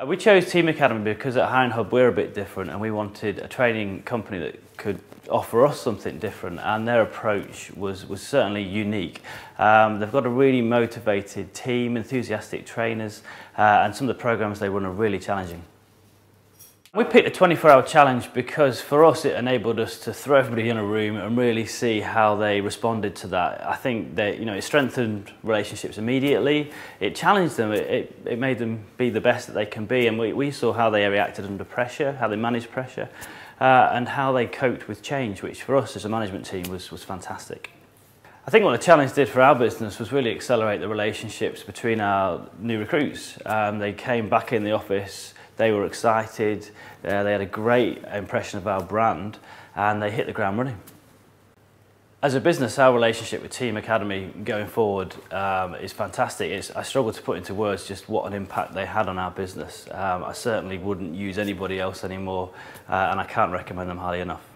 Uh, We chose Team Academy because at Hiring Hub we're a bit different and we wanted a training company that could offer us something different and their approach was, was certainly unique. Um, they've got a really motivated team, enthusiastic trainers uh, and some of the programs they run are really challenging. We picked a 24 hour challenge because for us it enabled us to throw everybody in a room and really see how they responded to that. I think that you know it strengthened relationships immediately, it challenged them, it, it, made them be the best that they can be and we, we saw how they reacted under pressure, how they managed pressure uh, and how they coped with change which for us as a management team was, was fantastic. I think what the challenge did for our business was really accelerate the relationships between our new recruits. Um, they came back in the office, they were excited, uh, they had a great impression of our brand and they hit the ground running. As a business, our relationship with Team Academy going forward um, is fantastic. It's, I struggle to put into words just what an impact they had on our business. Um, I certainly wouldn't use anybody else anymore uh, and I can't recommend them highly enough.